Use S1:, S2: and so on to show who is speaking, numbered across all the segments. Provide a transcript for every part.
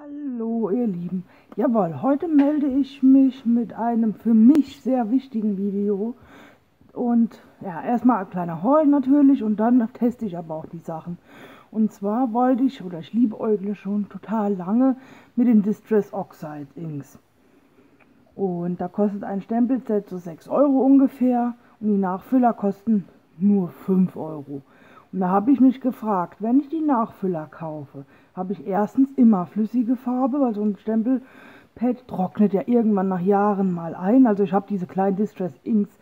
S1: Hallo ihr Lieben, jawohl, heute melde ich mich mit einem für mich sehr wichtigen Video und ja, erstmal ein kleiner Haul natürlich und dann teste ich aber auch die Sachen. Und zwar wollte ich, oder ich liebe Eugle schon total lange mit den Distress Oxide Inks. Und da kostet ein Stempelset so 6 Euro ungefähr und die Nachfüller kosten nur 5 Euro. Und da habe ich mich gefragt, wenn ich die Nachfüller kaufe, habe ich erstens immer flüssige Farbe, weil so ein Stempelpad trocknet ja irgendwann nach Jahren mal ein. Also ich habe diese kleinen Distress Inks,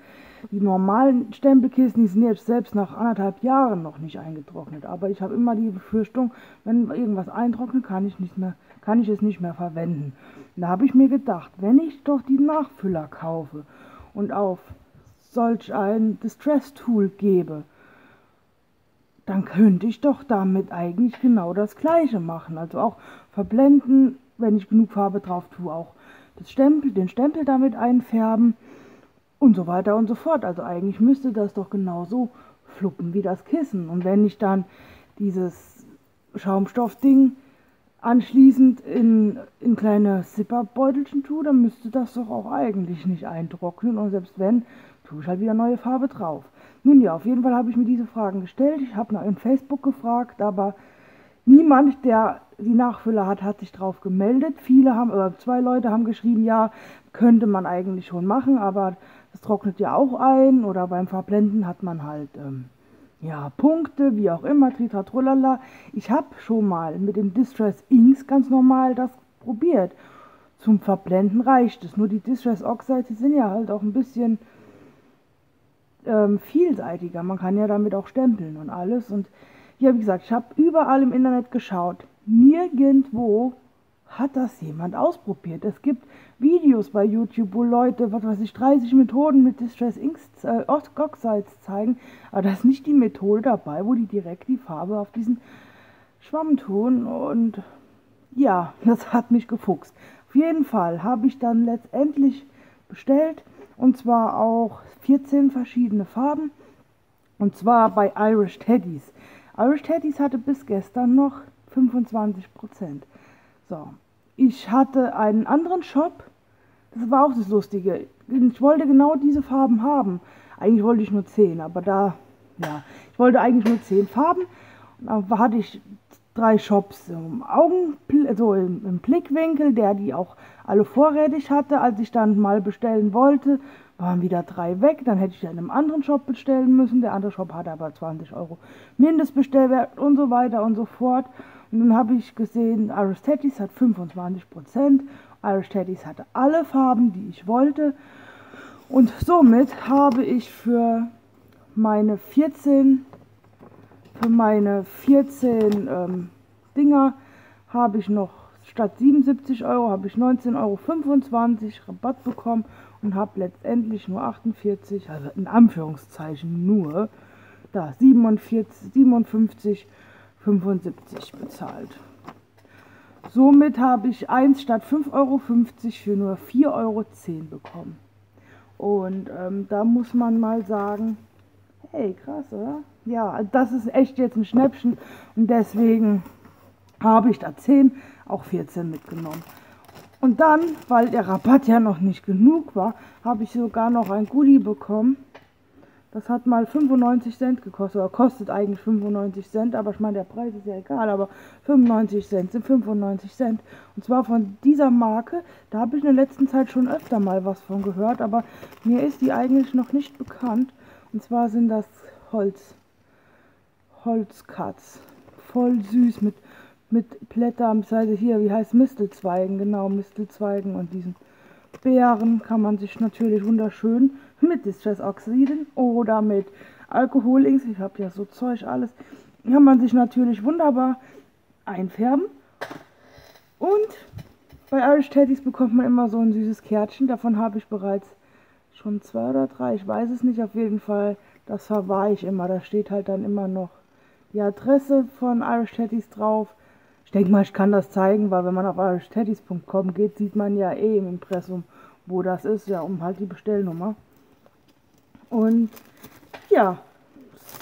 S1: die normalen Stempelkissen, die sind jetzt selbst nach anderthalb Jahren noch nicht eingetrocknet. Aber ich habe immer die Befürchtung, wenn irgendwas eintrocknet, kann ich, nicht mehr, kann ich es nicht mehr verwenden. Da habe ich mir gedacht, wenn ich doch die Nachfüller kaufe und auf solch ein Distress Tool gebe, dann könnte ich doch damit eigentlich genau das gleiche machen. Also auch verblenden, wenn ich genug Farbe drauf tue, auch das Stempel, den Stempel damit einfärben und so weiter und so fort. Also eigentlich müsste das doch genauso fluppen wie das Kissen. Und wenn ich dann dieses Schaumstoffding anschließend in, in kleine Zipperbeutelchen tue, dann müsste das doch auch eigentlich nicht eintrocknen. Und selbst wenn, tue ich halt wieder neue Farbe drauf. Nun ja, auf jeden Fall habe ich mir diese Fragen gestellt. Ich habe nach in Facebook gefragt, aber niemand, der die Nachfüller hat, hat sich drauf gemeldet. Viele haben, oder zwei Leute haben geschrieben, ja, könnte man eigentlich schon machen, aber das trocknet ja auch ein. Oder beim Verblenden hat man halt, ähm, ja, Punkte, wie auch immer, tritratrolala. Ich habe schon mal mit dem Distress Inks ganz normal das probiert. Zum Verblenden reicht es. Nur die Distress Oxides sind ja halt auch ein bisschen ähm, vielseitiger. Man kann ja damit auch stempeln und alles. Und ja, wie gesagt, ich habe überall im Internet geschaut. Nirgendwo hat das jemand ausprobiert. Es gibt Videos bei YouTube, wo Leute, was weiß ich, 30 Methoden mit Distress Inks äh, Oxides zeigen, aber da ist nicht die Methode dabei, wo die direkt die Farbe auf diesen Schwamm tun und ja, das hat mich gefuchst. Auf jeden Fall habe ich dann letztendlich bestellt und zwar auch 14 verschiedene Farben. Und zwar bei Irish Teddies. Irish Teddies hatte bis gestern noch 25%. So, ich hatte einen anderen Shop. Das war auch das Lustige. Ich wollte genau diese Farben haben. Eigentlich wollte ich nur 10, aber da, ja, ich wollte eigentlich nur 10 Farben. Da hatte ich drei Shops im Augen, also im, im Blickwinkel, der die auch alle vorrätig hatte. Als ich dann mal bestellen wollte, waren wieder drei weg. Dann hätte ich in einem anderen Shop bestellen müssen. Der andere Shop hatte aber 20 Euro Mindestbestellwert und so weiter und so fort. Und dann habe ich gesehen, Irish Teddies hat 25 Prozent. Irish Teddies hatte alle Farben, die ich wollte. Und somit habe ich für meine 14 für meine 14 ähm, Dinger habe ich noch statt 77 Euro habe ich 19,25 Euro Rabatt bekommen und habe letztendlich nur 48, also in Anführungszeichen nur, da 47, 57, 75 bezahlt. Somit habe ich 1 statt 5,50 Euro für nur 4,10 Euro bekommen. Und ähm, da muss man mal sagen, hey, krass, oder? Ja, das ist echt jetzt ein Schnäppchen und deswegen habe ich da 10, auch 14 mitgenommen. Und dann, weil der Rabatt ja noch nicht genug war, habe ich sogar noch ein Goodie bekommen. Das hat mal 95 Cent gekostet, oder kostet eigentlich 95 Cent, aber ich meine, der Preis ist ja egal, aber 95 Cent sind 95 Cent. Und zwar von dieser Marke, da habe ich in der letzten Zeit schon öfter mal was von gehört, aber mir ist die eigentlich noch nicht bekannt. Und zwar sind das Holz, Holzkatz. Voll süß mit, mit Blättern, also hier, wie heißt Mistelzweigen, genau, Mistelzweigen und diesen Beeren kann man sich natürlich wunderschön mit Distress-Oxiden oder mit Alkoholings, ich habe ja so Zeug alles, kann man sich natürlich wunderbar einfärben. Und bei Irish Teddies bekommt man immer so ein süßes Kärtchen, davon habe ich bereits schon zwei oder drei, ich weiß es nicht, auf jeden Fall, das verwahre ich immer. Da steht halt dann immer noch die Adresse von Irish Teddies drauf. Ich denke mal, ich kann das zeigen, weil wenn man auf irishteddies.com geht, sieht man ja eh im Impressum, wo das ist, ja, um halt die Bestellnummer. Und ja,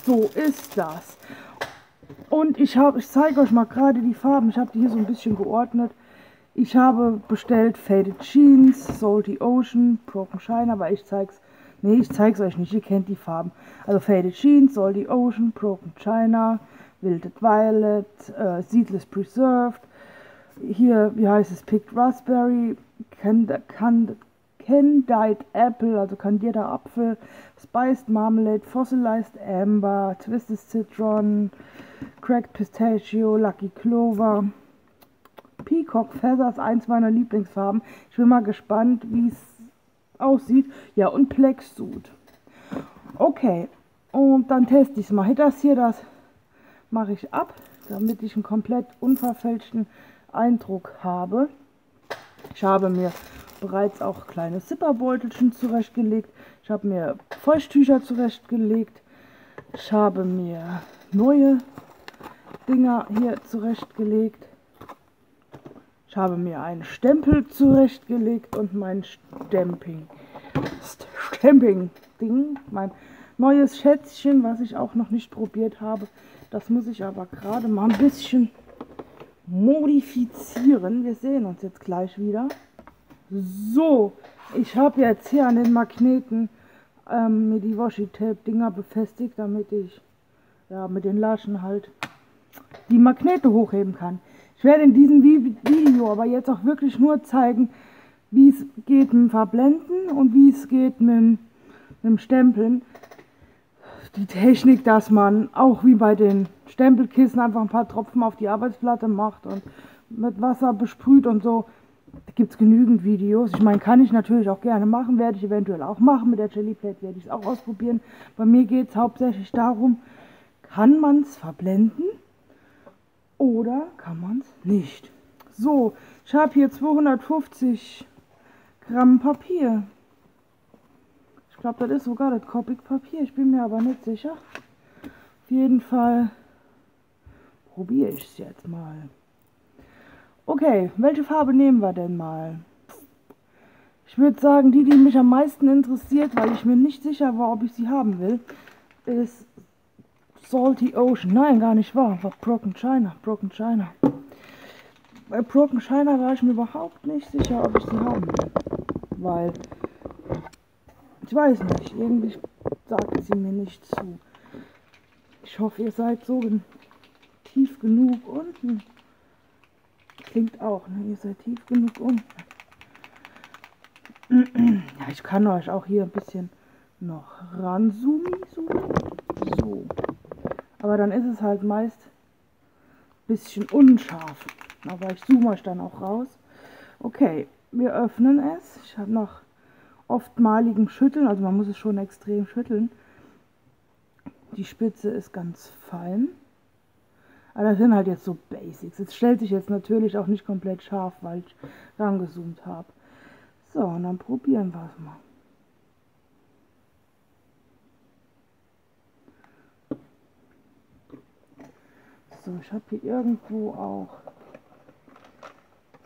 S1: so ist das. Und ich ich zeige euch mal gerade die Farben. Ich habe die hier so ein bisschen geordnet. Ich habe bestellt Faded Jeans, Salty Ocean, Broken Shine, aber ich zeig's. Nee, ich zeig's euch nicht. Ihr kennt die Farben. Also Faded Jeans, Salty Ocean, Broken China, Wilted Violet, äh, Seedless Preserved. Hier, wie heißt es? Picked Raspberry, Candied, Candied Apple, also kandierter Apfel, Spiced Marmalade, Fossilized Amber, Twisted Citron, Cracked Pistachio, Lucky Clover. Peacock Feathers, eins meiner Lieblingsfarben. Ich bin mal gespannt, wie es aussieht. Ja, und Plex Suit. Okay, und dann teste ich es mal. Das hier, das mache ich ab, damit ich einen komplett unverfälschten Eindruck habe. Ich habe mir bereits auch kleine Zipperbeutelchen zurechtgelegt. Ich habe mir Feuchttücher zurechtgelegt. Ich habe mir neue Dinger hier zurechtgelegt. Ich habe mir einen Stempel zurechtgelegt und mein Stamping. Stamping-Ding, mein neues Schätzchen, was ich auch noch nicht probiert habe. Das muss ich aber gerade mal ein bisschen modifizieren. Wir sehen uns jetzt gleich wieder. So, ich habe jetzt hier an den Magneten ähm, mir die Washi-Tape-Dinger befestigt, damit ich ja mit den Laschen halt die Magnete hochheben kann. Ich werde in diesem Video aber jetzt auch wirklich nur zeigen, wie es geht mit dem Verblenden und wie es geht mit, mit dem Stempeln. Die Technik, dass man auch wie bei den Stempelkissen einfach ein paar Tropfen auf die Arbeitsplatte macht und mit Wasser besprüht und so. Da gibt es genügend Videos. Ich meine, kann ich natürlich auch gerne machen, werde ich eventuell auch machen. Mit der Jelly Plate werde ich es auch ausprobieren. Bei mir geht es hauptsächlich darum, kann man es verblenden oder kann man es nicht. So, ich habe hier 250 Gramm Papier. Ich glaube, das ist sogar das Copic-Papier. Ich bin mir aber nicht sicher. Auf jeden Fall probiere ich es jetzt mal. Okay, welche Farbe nehmen wir denn mal? Ich würde sagen, die, die mich am meisten interessiert, weil ich mir nicht sicher war, ob ich sie haben will, ist Salty Ocean. Nein, gar nicht wahr. War Broken China. Broken China. Bei Broken China war ich mir überhaupt nicht sicher, ob ich sie haben will. Weil, ich weiß nicht, irgendwie sagt sie mir nicht zu. Ich hoffe, ihr seid so tief genug unten. Klingt auch, ne? Ihr seid tief genug unten. Ja, ich kann euch auch hier ein bisschen noch ranzoomen. So. Aber dann ist es halt meist ein bisschen unscharf. Aber ich zoome euch dann auch raus. Okay, wir öffnen es. Ich habe noch oftmaligem Schütteln, also man muss es schon extrem schütteln. Die Spitze ist ganz fein. Aber das sind halt jetzt so Basics. Es stellt sich jetzt natürlich auch nicht komplett scharf, weil ich rangezoomt habe. So, und dann probieren wir es mal. So, ich habe hier irgendwo auch,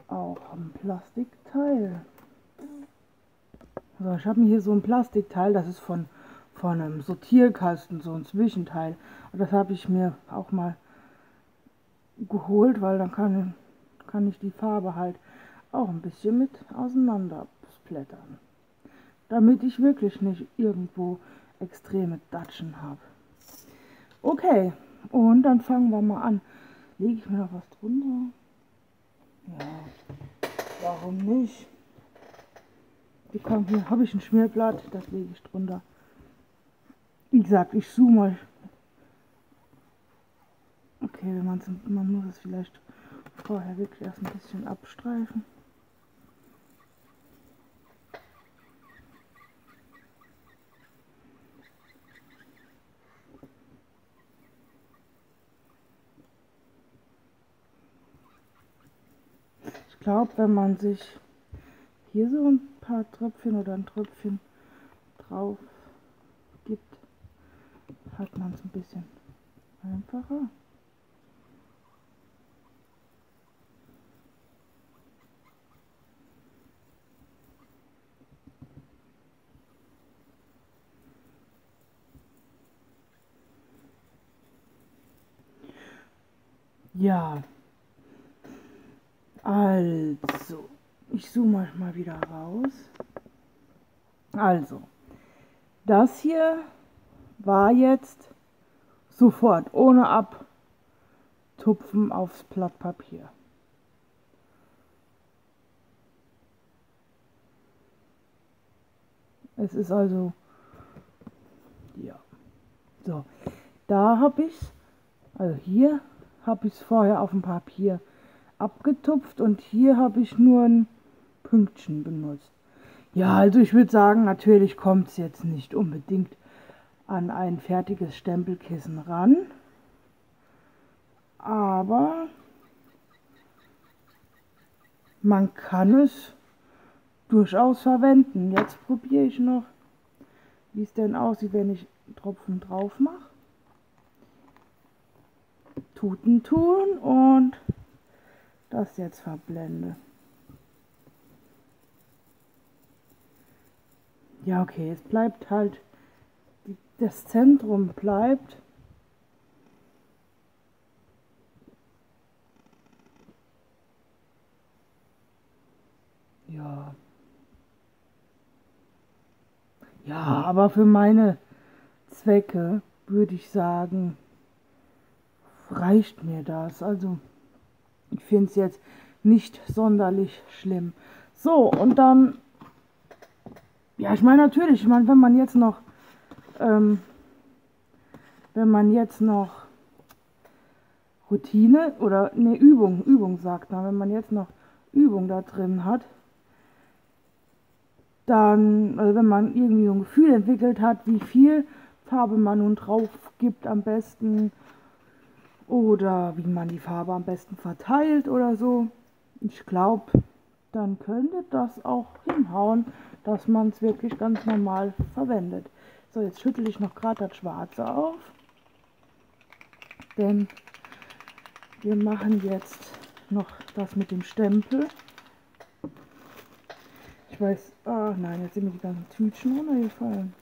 S1: auch ein Plastikteil. So, ich habe mir hier so ein Plastikteil, das ist von, von einem Sortierkasten, so ein Zwischenteil. Und das habe ich mir auch mal geholt, weil dann kann, kann ich die Farbe halt auch ein bisschen mit auseinander splattern. Damit ich wirklich nicht irgendwo extreme Datschen habe. Okay, und dann fangen wir mal an. Lege ich mir noch was drunter? Ja, warum nicht? Hier habe ich ein Schmierblatt, das lege ich drunter. Wie gesagt, ich zoome euch. Okay, wenn man muss es vielleicht vorher wirklich erst ein bisschen abstreifen. Glaube, wenn man sich hier so ein paar Tröpfchen oder ein Tröpfchen drauf gibt, hat man es ein bisschen einfacher. Ja. Also, ich zoome euch mal wieder raus. Also, das hier war jetzt sofort, ohne abtupfen aufs Blatt Papier. Es ist also, ja, so, da habe ich also hier habe ich es vorher auf dem Papier abgetupft und hier habe ich nur ein Pünktchen benutzt. Ja, also ich würde sagen, natürlich kommt es jetzt nicht unbedingt an ein fertiges Stempelkissen ran. Aber man kann es durchaus verwenden. Jetzt probiere ich noch, wie es denn aussieht, wenn ich Tropfen drauf mache. Tuten tun und das jetzt verblende. Ja, okay, es bleibt halt, das Zentrum bleibt. Ja. Ja, aber für meine Zwecke würde ich sagen, reicht mir das. Also ich finde es jetzt nicht sonderlich schlimm. So, und dann, ja, ich meine natürlich, ich meine, wenn man jetzt noch, ähm, wenn man jetzt noch Routine oder eine Übung, Übung sagt man, wenn man jetzt noch Übung da drin hat, dann, also wenn man irgendwie ein Gefühl entwickelt hat, wie viel Farbe man nun drauf gibt am besten, oder wie man die Farbe am besten verteilt oder so. Ich glaube, dann könnte das auch hinhauen, dass man es wirklich ganz normal verwendet. So, jetzt schüttel ich noch gerade das Schwarze auf, denn wir machen jetzt noch das mit dem Stempel. Ich weiß, ah nein, jetzt sind mir die ganzen Tütchen runtergefallen.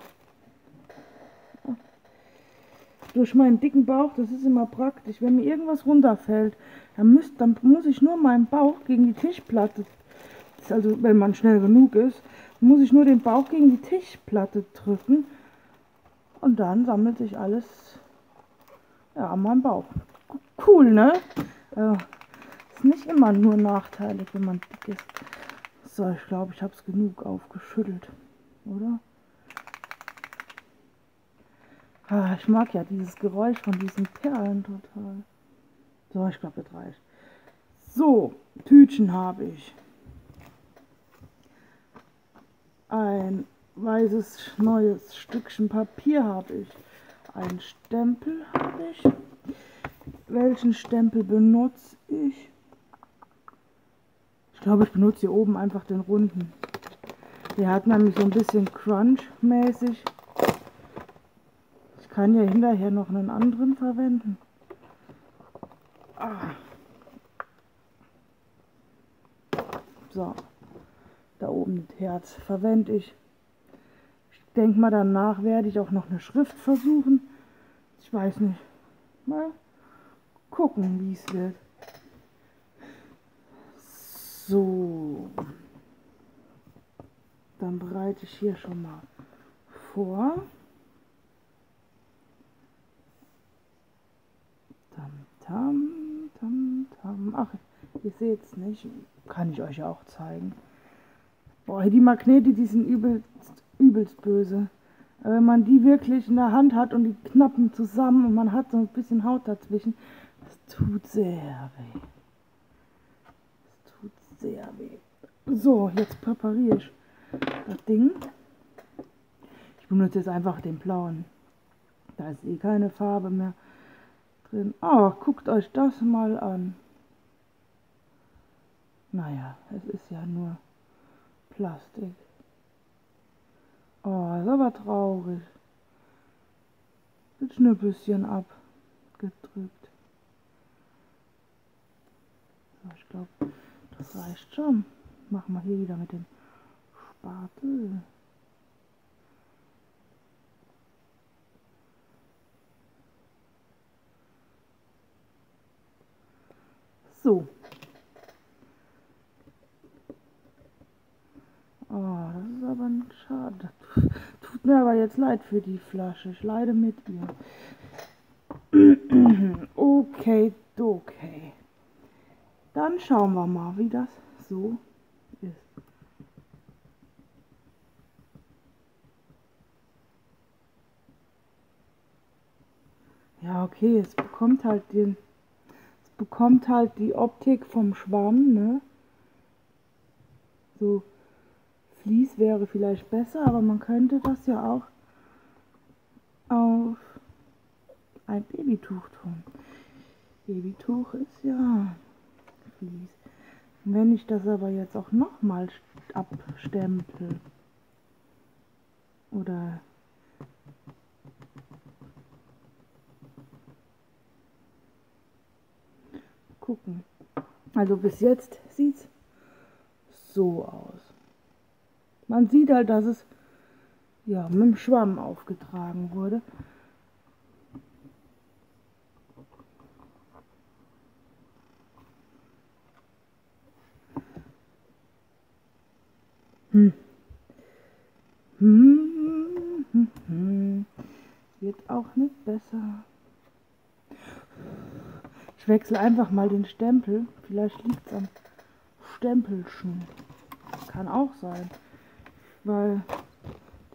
S1: Durch meinen dicken Bauch, das ist immer praktisch. Wenn mir irgendwas runterfällt, dann, müsst, dann muss ich nur meinen Bauch gegen die Tischplatte, also wenn man schnell genug ist, muss ich nur den Bauch gegen die Tischplatte drücken und dann sammelt sich alles ja, an meinem Bauch. Cool, ne? Äh, ist nicht immer nur nachteilig, wenn man dick ist. So, ich glaube, ich habe es genug aufgeschüttelt, oder? Ah, ich mag ja dieses Geräusch von diesen Perlen total. So, ich glaube, das reicht. So, Tütchen habe ich. Ein weißes neues Stückchen Papier habe ich. Ein Stempel habe ich. Welchen Stempel benutze ich? Ich glaube, ich benutze hier oben einfach den runden. Der hat nämlich so ein bisschen Crunch-mäßig kann ja hinterher noch einen anderen verwenden. Ah. So, da oben das Herz verwende ich. Ich denke mal, danach werde ich auch noch eine Schrift versuchen. Ich weiß nicht. Mal gucken, wie es wird. So. Dann bereite ich hier schon mal vor. Ach, ihr seht es nicht. Kann ich euch auch zeigen. Boah, die Magnete, die sind übelst, übelst böse. Wenn man die wirklich in der Hand hat und die knappen zusammen und man hat so ein bisschen Haut dazwischen, das tut sehr weh. Das tut sehr weh. So, jetzt präpariere ich das Ding. Ich benutze jetzt einfach den blauen. Da ist eh keine Farbe mehr drin. Oh, guckt euch das mal an. Naja, es ist ja nur Plastik. Oh, ist aber traurig. Das Schnüppelchen abgedrückt. So, ich glaube, das reicht schon. Machen wir hier wieder mit dem Spatel. So. Oh, das ist aber ein Schade. Tut mir aber jetzt leid für die Flasche. Ich leide mit ihr. Okay, okay. Dann schauen wir mal, wie das so ist. Ja, okay, es bekommt halt den, es bekommt halt die Optik vom Schwamm, ne? So Vlies wäre vielleicht besser, aber man könnte das ja auch auf ein Babytuch tun. Babytuch ist ja Vlies. Wenn ich das aber jetzt auch nochmal abstempel oder gucken. Also bis jetzt sieht es so aus. Man sieht halt, dass es ja mit dem Schwamm aufgetragen wurde. Hm. Hm, hm, hm. Wird auch nicht besser. Ich wechsle einfach mal den Stempel. Vielleicht liegt es am Stempelchen. Kann auch sein. Weil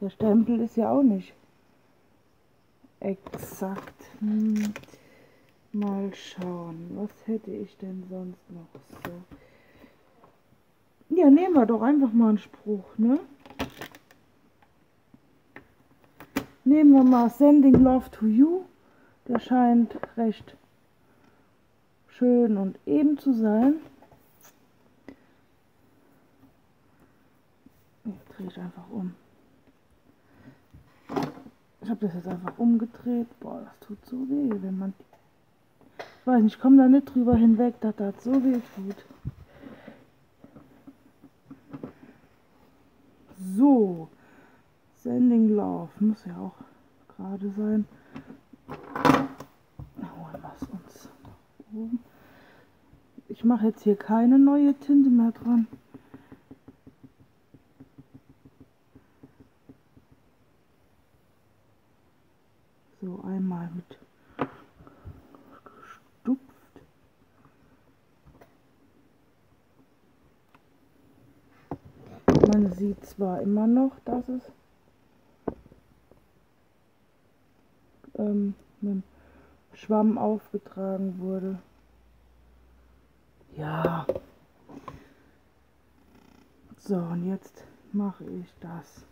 S1: der Stempel ist ja auch nicht exakt. Hm. Mal schauen, was hätte ich denn sonst noch so? Ja, nehmen wir doch einfach mal einen Spruch, ne? Nehmen wir mal Sending Love to You. Der scheint recht schön und eben zu sein. Jetzt drehe einfach um. Ich habe das jetzt einfach umgedreht. Boah, das tut so weh, wenn man... Ich weiß nicht, ich komme da nicht drüber hinweg, dass das so weh tut. So, Sending Love muss ja auch gerade sein. Holen wir es uns oben. Ich mache jetzt hier keine neue Tinte mehr dran. So, einmal mit gestupft. Man sieht zwar immer noch, dass es ähm, mit Schwamm aufgetragen wurde. Ja. So, und jetzt mache ich das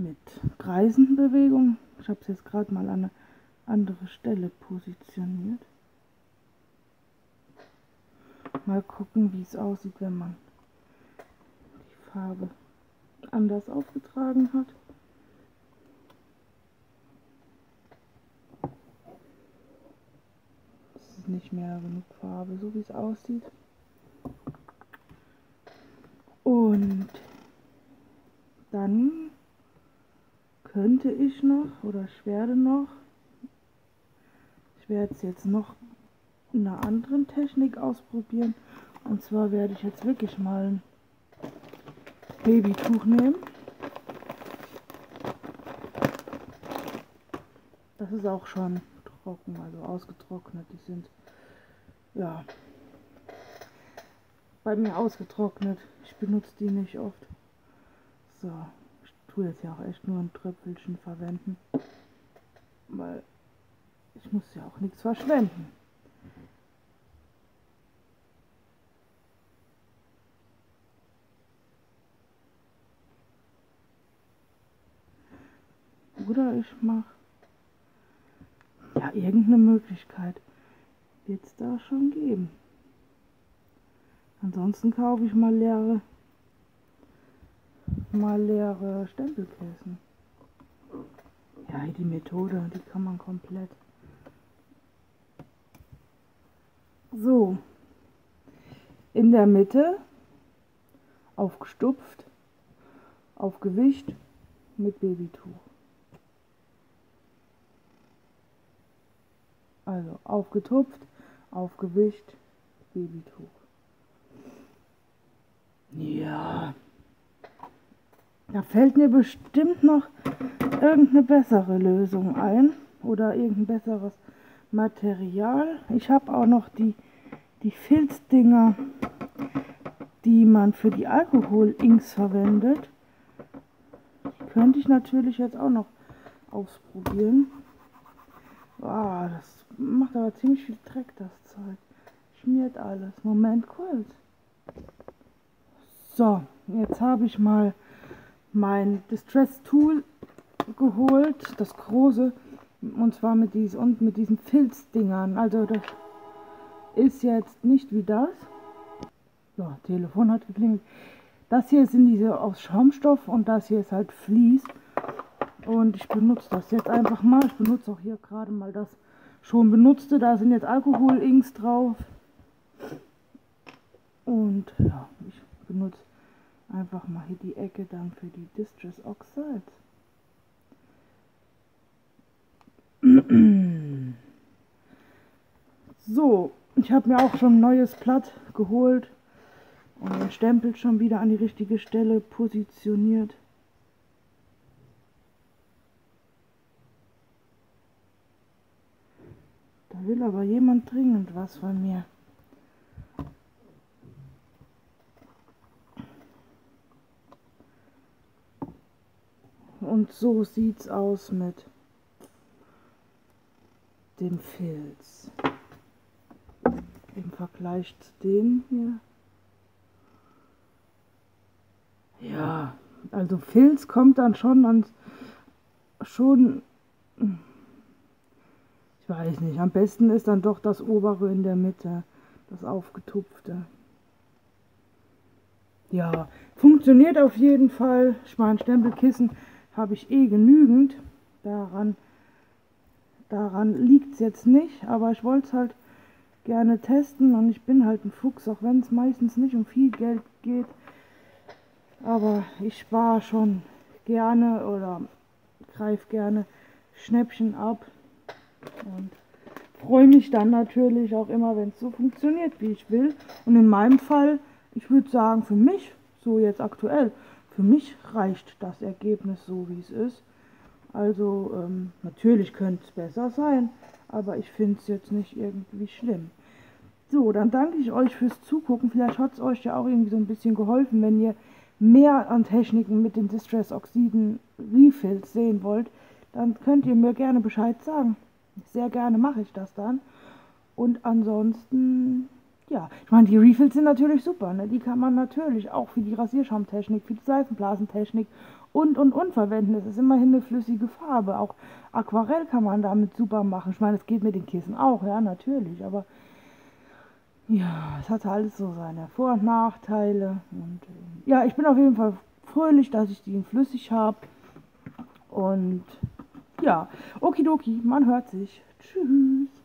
S1: mit Kreisenbewegung. Ich habe es jetzt gerade mal an eine andere Stelle positioniert. Mal gucken, wie es aussieht, wenn man die Farbe anders aufgetragen hat. Es ist nicht mehr genug Farbe, so wie es aussieht. Und dann könnte ich noch oder ich werde noch, ich werde es jetzt noch in einer anderen Technik ausprobieren. Und zwar werde ich jetzt wirklich mal ein Babytuch nehmen. Das ist auch schon trocken, also ausgetrocknet. Die sind ja bei mir ausgetrocknet. Ich benutze die nicht oft. So, tue jetzt ja auch echt nur ein Tröpfelchen verwenden, weil ich muss ja auch nichts verschwenden. Oder ich mache ja irgendeine Möglichkeit wird es da schon geben. Ansonsten kaufe ich mal leere mal leere Stempelkästen. Ja, die Methode, die kann man komplett. So, in der Mitte aufgestupft, auf Gewicht mit Babytuch. Also aufgetupft, aufgewischt, Babytuch. Ja. Da fällt mir bestimmt noch irgendeine bessere Lösung ein oder irgendein besseres Material. Ich habe auch noch die, die Filzdinger, die man für die Alkohol-Inks verwendet. Die könnte ich natürlich jetzt auch noch ausprobieren. Wow, das macht aber ziemlich viel Dreck, das Zeug. Schmiert alles. Moment kurz. So, jetzt habe ich mal mein Distress Tool geholt, das große, und zwar mit, dies, und mit diesen Filzdingern. Also das ist jetzt nicht wie das. So, Telefon hat geklingelt. Das hier sind diese aus Schaumstoff und das hier ist halt Vlies. Und ich benutze das jetzt einfach mal. Ich benutze auch hier gerade mal das schon benutzte. Da sind jetzt Alkohol-Inks drauf. Und ja, ich benutze einfach mal hier die Ecke dann für die Distress Oxide. So, ich habe mir auch schon ein neues Blatt geholt und er stempelt schon wieder an die richtige Stelle positioniert. Da will aber jemand dringend was von mir. Und so sieht's aus mit dem Filz. Im Vergleich zu dem hier. Ja, also Filz kommt dann schon ans schon ich weiß nicht, am besten ist dann doch das obere in der Mitte, das aufgetupfte. Ja, funktioniert auf jeden Fall. Ich meine, Stempelkissen habe ich eh genügend. Daran, daran liegt es jetzt nicht, aber ich wollte es halt gerne testen und ich bin halt ein Fuchs, auch wenn es meistens nicht um viel Geld geht. Aber ich spare schon gerne oder greife gerne Schnäppchen ab und freue mich dann natürlich auch immer, wenn es so funktioniert, wie ich will. Und in meinem Fall, ich würde sagen, für mich, so jetzt aktuell, für mich reicht das Ergebnis so, wie es ist. Also ähm, natürlich könnte es besser sein, aber ich finde es jetzt nicht irgendwie schlimm. So, dann danke ich euch fürs Zugucken. Vielleicht hat es euch ja auch irgendwie so ein bisschen geholfen, wenn ihr mehr an Techniken mit den Distress-Oxiden Refills sehen wollt, dann könnt ihr mir gerne Bescheid sagen. Sehr gerne mache ich das dann. Und ansonsten ja, ich meine, die Refills sind natürlich super. Ne? Die kann man natürlich auch für die Rasierschaumtechnik, für die Seifenblasentechnik und, und, und verwenden. Es ist immerhin eine flüssige Farbe. Auch Aquarell kann man damit super machen. Ich meine, es geht mit den Kissen auch, ja, natürlich. Aber ja, es hat alles so seine Vor- und Nachteile. Und äh, ja, ich bin auf jeden Fall fröhlich, dass ich die in flüssig habe. Und ja, okidoki, man hört sich. Tschüss.